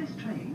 This train?